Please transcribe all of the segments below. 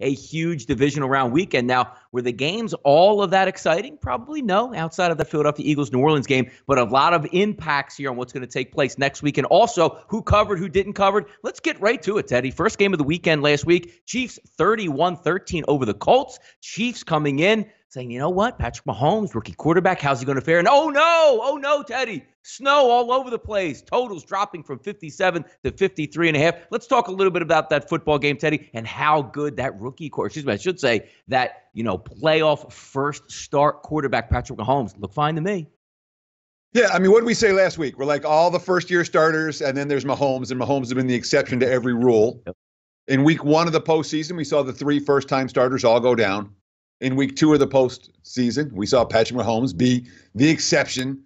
a huge divisional round weekend. Now, were the games all of that exciting? Probably no, outside of the Philadelphia Eagles New Orleans game, but a lot of impacts here on what's going to take place next week. And also, who covered, who didn't cover. Let's get right to it, Teddy. First game of the weekend last week Chiefs 31 13 over the Colts. Chiefs coming in saying, you know what? Patrick Mahomes, rookie quarterback, how's he going to fare? And oh no, oh no, Teddy, snow all over the place. Totals dropping from 57 to 53 and a half. Let's talk a little bit about that football game, Teddy, and how good that rookie quarterback, excuse me, I should say that, you know, playoff first start quarterback Patrick Mahomes look fine to me. Yeah, I mean, what did we say last week? We're like all the first year starters, and then there's Mahomes, and Mahomes has been the exception to every rule. Yep. In week one of the postseason, we saw the three first time starters all go down in week two of the postseason. We saw Patrick Mahomes be the exception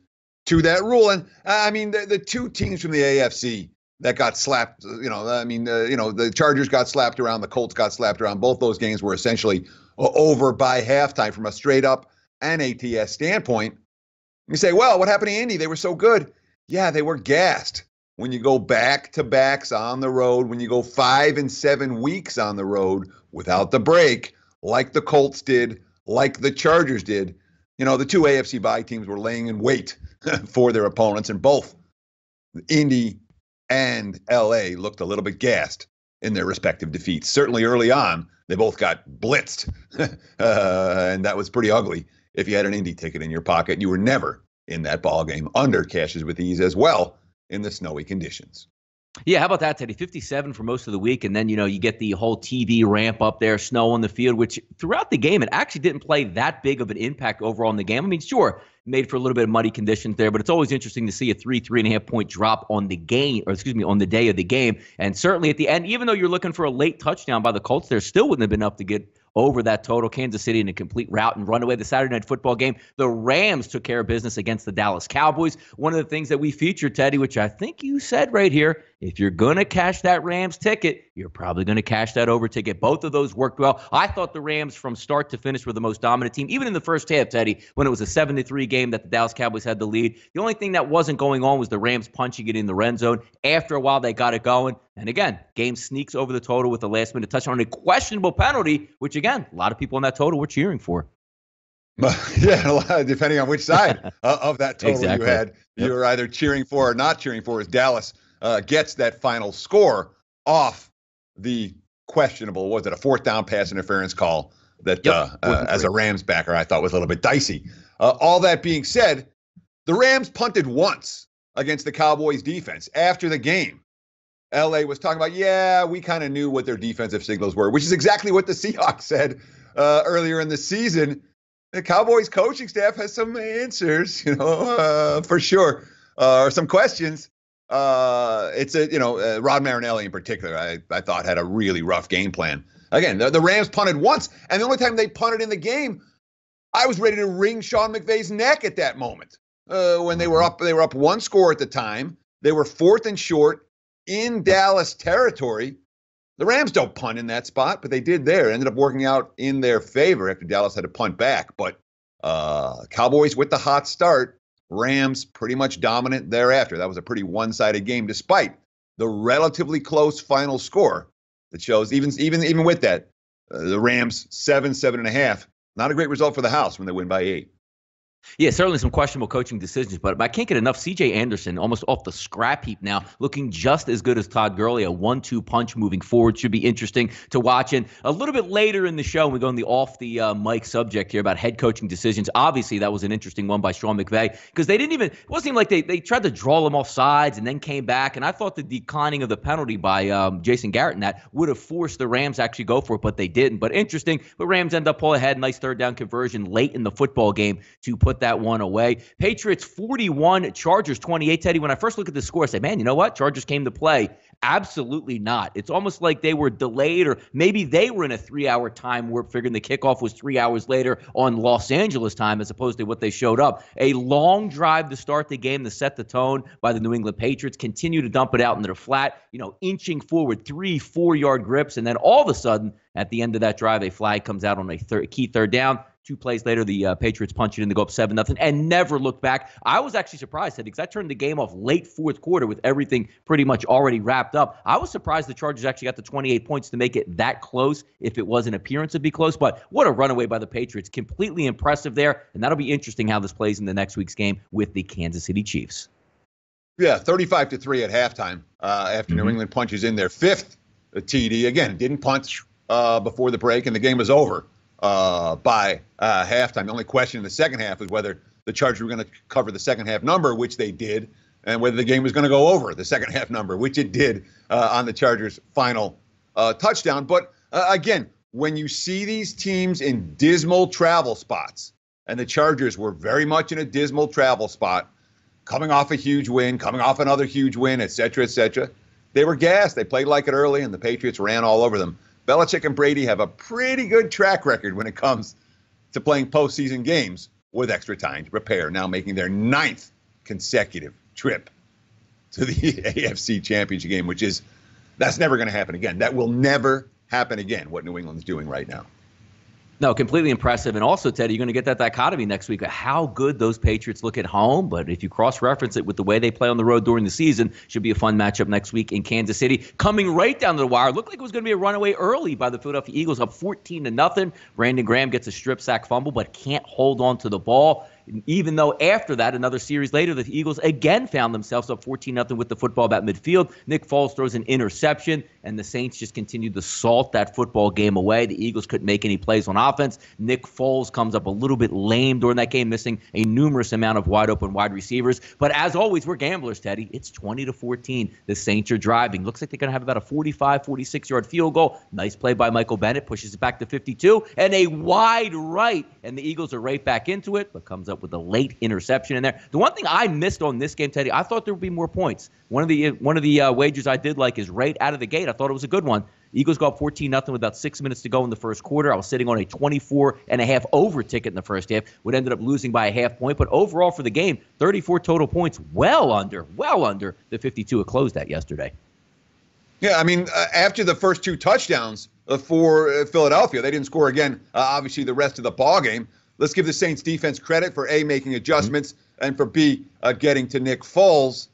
to that rule. And uh, I mean, the, the two teams from the AFC that got slapped, uh, you know, I mean, uh, you know, the Chargers got slapped around, the Colts got slapped around. Both those games were essentially uh, over by halftime from a straight up and ATS standpoint. You say, well, what happened to Indy? They were so good. Yeah, they were gassed. When you go back to backs on the road, when you go five and seven weeks on the road without the break, like the Colts did, like the Chargers did. You know, the two AFC bye teams were laying in wait for their opponents, and both Indy and LA looked a little bit gassed in their respective defeats. Certainly early on, they both got blitzed, uh, and that was pretty ugly. If you had an Indy ticket in your pocket, you were never in that ball game under cashes with ease as well in the snowy conditions. Yeah, how about that, Teddy? 57 for most of the week. And then, you know, you get the whole TV ramp up there, snow on the field, which throughout the game, it actually didn't play that big of an impact overall in the game. I mean, sure, made for a little bit of muddy conditions there, but it's always interesting to see a three, three and a half point drop on the game, or excuse me, on the day of the game. And certainly at the end, even though you're looking for a late touchdown by the Colts, there still wouldn't have been enough to get over that total. Kansas City in a complete rout and run away. The Saturday night football game, the Rams took care of business against the Dallas Cowboys. One of the things that we featured, Teddy, which I think you said right here, if you're going to cash that Rams ticket, you're probably going to cash that over ticket. Both of those worked well. I thought the Rams from start to finish were the most dominant team, even in the first half, Teddy, when it was a 7 to 3 game that the Dallas Cowboys had the lead. The only thing that wasn't going on was the Rams punching it in the red zone. After a while, they got it going. And again, game sneaks over the total with the last minute touchdown on a questionable penalty, which again, a lot of people on that total were cheering for. yeah, depending on which side of that total exactly. you had, yep. you were either cheering for or not cheering for. As Dallas uh, gets that final score off the questionable, was it a fourth down pass interference call that, yep. uh, uh, as a Rams backer, I thought was a little bit dicey. Uh, all that being said, the Rams punted once against the Cowboys defense after the game. LA was talking about, yeah, we kind of knew what their defensive signals were, which is exactly what the Seahawks said uh, earlier in the season. The Cowboys coaching staff has some answers, you know, uh, for sure, uh, or some questions. Uh, it's a, you know, uh, Rod Marinelli in particular, I, I thought had a really rough game plan. Again, the, the Rams punted once, and the only time they punted in the game, I was ready to wring Sean McVay's neck at that moment. Uh, when they were up, they were up one score at the time. They were fourth and short in Dallas territory. The Rams don't punt in that spot, but they did there. It ended up working out in their favor after Dallas had to punt back. But uh, Cowboys with the hot start, Rams pretty much dominant thereafter. That was a pretty one-sided game, despite the relatively close final score that shows even even even with that, uh, the Rams seven seven and a half. Not a great result for the house when they win by eight. Yeah, certainly some questionable coaching decisions, but I can't get enough. CJ Anderson, almost off the scrap heap now, looking just as good as Todd Gurley. A one-two punch moving forward should be interesting to watch. And a little bit later in the show, we go on the off the uh, mic subject here about head coaching decisions. Obviously, that was an interesting one by Sean McVay because they didn't even. It wasn't even like they they tried to draw them off sides and then came back. And I thought the declining of the penalty by um, Jason Garrett and that would have forced the Rams actually go for it, but they didn't. But interesting. But Rams end up pulling ahead, nice third down conversion late in the football game to put that one away. Patriots 41, Chargers 28. Teddy, when I first look at the score, I say, man, you know what? Chargers came to play. Absolutely not. It's almost like they were delayed, or maybe they were in a three hour time warp, figuring the kickoff was three hours later on Los Angeles time as opposed to what they showed up. A long drive to start the game to set the tone by the New England Patriots, continue to dump it out into the flat, you know, inching forward three, four yard grips. And then all of a sudden, at the end of that drive, a flag comes out on a key third down Two plays later, the uh, Patriots punch it in to go up seven nothing, and never looked back. I was actually surprised because I turned the game off late fourth quarter with everything pretty much already wrapped up. I was surprised the Chargers actually got the 28 points to make it that close. If it was an appearance to be close, but what a runaway by the Patriots! Completely impressive there, and that'll be interesting how this plays in the next week's game with the Kansas City Chiefs. Yeah, 35 to three at halftime uh, after mm-hmm. New England punches in their fifth TD. Again, didn't punch uh, before the break, and the game was over uh, by uh, halftime. The only question in the second half was whether the Chargers were going to cover the second half number, which they did, and whether the game was going to go over the second half number, which it did uh, on the Chargers' final uh, touchdown. But uh, again, when you see these teams in dismal travel spots, and the Chargers were very much in a dismal travel spot, coming off a huge win, coming off another huge win, et cetera, et cetera. They were gassed. They played like it early, and the Patriots ran all over them. Belichick and Brady have a pretty good track record when it comes to playing postseason games with extra time to prepare, now making their ninth consecutive trip to the AFC Championship game, which is that's never going to happen again. That will never happen again, what New England's doing right now. No, completely impressive. And also, Teddy, you're going to get that dichotomy next week of how good those Patriots look at home. But if you cross reference it with the way they play on the road during the season, should be a fun matchup next week in Kansas City. Coming right down to the wire, looked like it was going to be a runaway early by the Philadelphia Eagles, up 14 to nothing. Brandon Graham gets a strip sack fumble, but can't hold on to the ball even though after that, another series later, the Eagles again found themselves up 14 0 with the football about midfield. Nick Foles throws an interception, and the Saints just continued to salt that football game away. The Eagles couldn't make any plays on offense. Nick Foles comes up a little bit lame during that game, missing a numerous amount of wide open wide receivers. But as always, we're gamblers, Teddy. It's 20 to 14. The Saints are driving. Looks like they're going to have about a 45, 46 yard field goal. Nice play by Michael Bennett, pushes it back to 52, and a wide right. And the Eagles are right back into it, but comes up with a late interception in there. The one thing I missed on this game, Teddy, I thought there would be more points. One of the one of the uh, wagers I did like is right out of the gate. I thought it was a good one. Eagles go up 14 nothing with about six minutes to go in the first quarter. I was sitting on a 24 and a half over ticket in the first half. Would ended up losing by a half point, but overall for the game, 34 total points, well under, well under the 52 it closed at yesterday. Yeah, I mean, uh, after the first two touchdowns uh, for uh, Philadelphia, they didn't score again. Uh, obviously, the rest of the ball game. Let's give the Saints defense credit for A, making adjustments, mm-hmm. and for B, uh, getting to Nick Foles,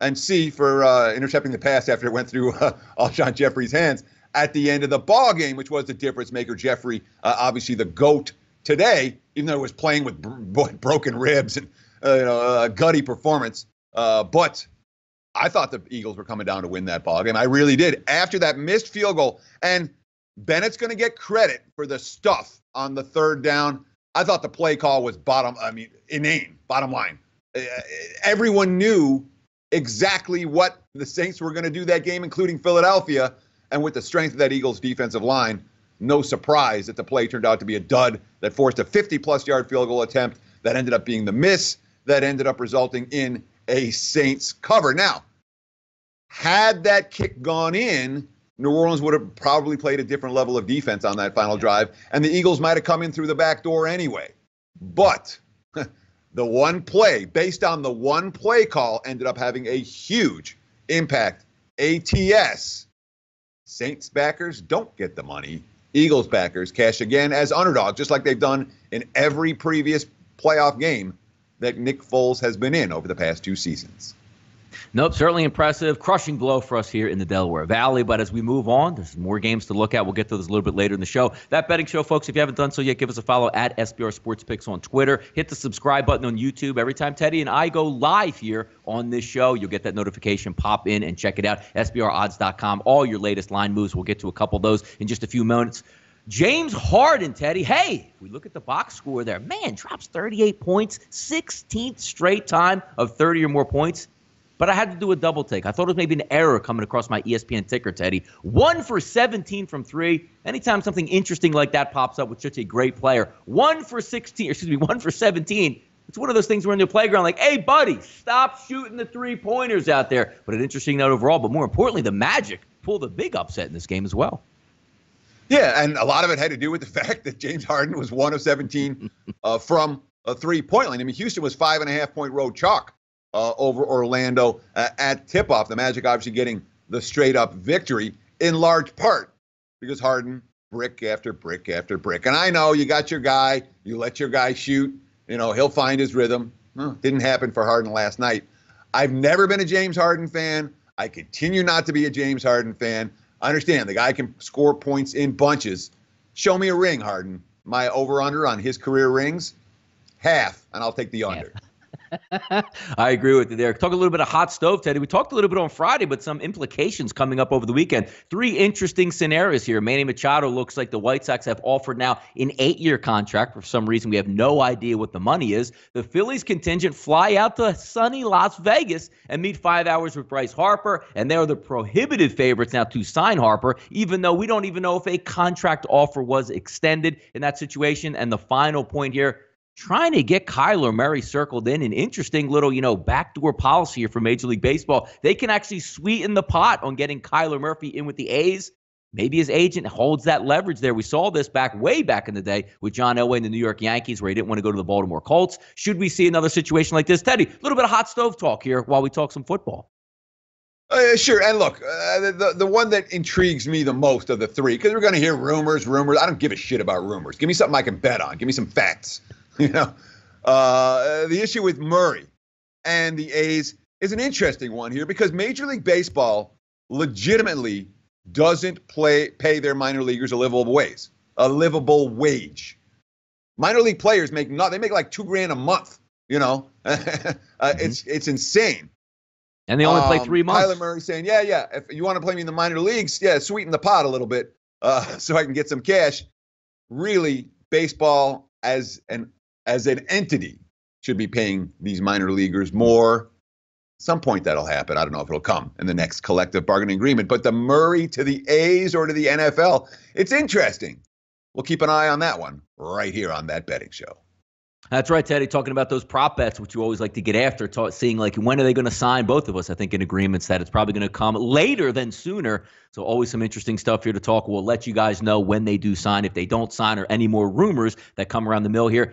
and C, for uh, intercepting the pass after it went through uh, Alshon Jeffery's hands at the end of the ball game, which was the difference maker. Jeffrey, uh, obviously the GOAT today, even though he was playing with br- broken ribs and uh, you know, a gutty performance. Uh, but I thought the Eagles were coming down to win that ball game. I really did. After that missed field goal, and Bennett's going to get credit for the stuff on the third down. I thought the play call was bottom, I mean, inane, bottom line. Uh, everyone knew exactly what the Saints were going to do that game, including Philadelphia. And with the strength of that Eagles defensive line, no surprise that the play turned out to be a dud that forced a 50 plus yard field goal attempt that ended up being the miss that ended up resulting in a Saints cover. Now, had that kick gone in, New Orleans would have probably played a different level of defense on that final drive, and the Eagles might have come in through the back door anyway. But the one play, based on the one play call, ended up having a huge impact. ATS. Saints backers don't get the money. Eagles backers cash again as underdog, just like they've done in every previous playoff game that Nick Foles has been in over the past two seasons. Nope, certainly impressive. Crushing blow for us here in the Delaware Valley. But as we move on, there's more games to look at. We'll get to those a little bit later in the show. That betting show, folks, if you haven't done so yet, give us a follow at SBR Sports Picks on Twitter. Hit the subscribe button on YouTube. Every time Teddy and I go live here on this show, you'll get that notification. Pop in and check it out. SBRodds.com. All your latest line moves. We'll get to a couple of those in just a few moments. James Harden, Teddy. Hey, we look at the box score there. Man, drops 38 points, 16th straight time of 30 or more points but I had to do a double take. I thought it was maybe an error coming across my ESPN ticker, Teddy. One for 17 from three. Anytime something interesting like that pops up with such a great player, one for 16, excuse me, one for 17. It's one of those things where in the playground, like, hey, buddy, stop shooting the three pointers out there. But an interesting note overall. But more importantly, the Magic pulled a big upset in this game as well. Yeah, and a lot of it had to do with the fact that James Harden was one of 17 uh, from a three point line. I mean, Houston was five and a half point road chalk uh, over Orlando uh, at tip off. The Magic obviously getting the straight up victory in large part because Harden brick after brick after brick. And I know you got your guy, you let your guy shoot, you know, he'll find his rhythm. didn't happen for Harden last night. I've never been a James Harden fan. I continue not to be a James Harden fan. I understand the guy can score points in bunches. Show me a ring, Harden. My over under on his career rings, half, and I'll take the under. Yeah. I agree with you there. Talk a little bit of hot stove, Teddy. We talked a little bit on Friday, but some implications coming up over the weekend. Three interesting scenarios here. Manny Machado looks like the White Sox have offered now an eight year contract. For some reason, we have no idea what the money is. The Phillies contingent fly out to sunny Las Vegas and meet five hours with Bryce Harper, and they're the prohibited favorites now to sign Harper, even though we don't even know if a contract offer was extended in that situation. And the final point here trying to get Kyler Murray circled in. An interesting little, you know, backdoor policy here for Major League Baseball. They can actually sweeten the pot on getting Kyler Murphy in with the A's. Maybe his agent holds that leverage there. We saw this back way back in the day with John Elway and the New York Yankees, where he didn't want to go to the Baltimore Colts. Should we see another situation like this, Teddy? A little bit of hot stove talk here while we talk some football. Uh, sure. And look, uh, the, the one that intrigues me the most of the three, because we're going to hear rumors, rumors. I don't give a shit about rumors. Give me something I can bet on. Give me some facts. You know, uh, the issue with Murray and the A's is an interesting one here because Major League Baseball legitimately doesn't play pay their minor leaguers a livable wage, a livable wage. Minor league players make not they make like two grand a month. You know, uh, mm-hmm. it's it's insane. And they only um, play three months. Kyler Murray saying, "Yeah, yeah, if you want to play me in the minor leagues, yeah, sweeten the pot a little bit, uh, so I can get some cash." Really, baseball as an as an entity should be paying these minor leaguers more. Some point that'll happen. I don't know if it'll come in the next collective bargaining agreement. But the Murray to the A's or to the NFL, it's interesting. We'll keep an eye on that one right here on that betting show. That's right, Teddy. Talking about those prop bets, which you always like to get after, talk, seeing like when are they going to sign both of us? I think in agreements that it's probably going to come later than sooner. So always some interesting stuff here to talk. We'll let you guys know when they do sign, if they don't sign, or any more rumors that come around the mill here.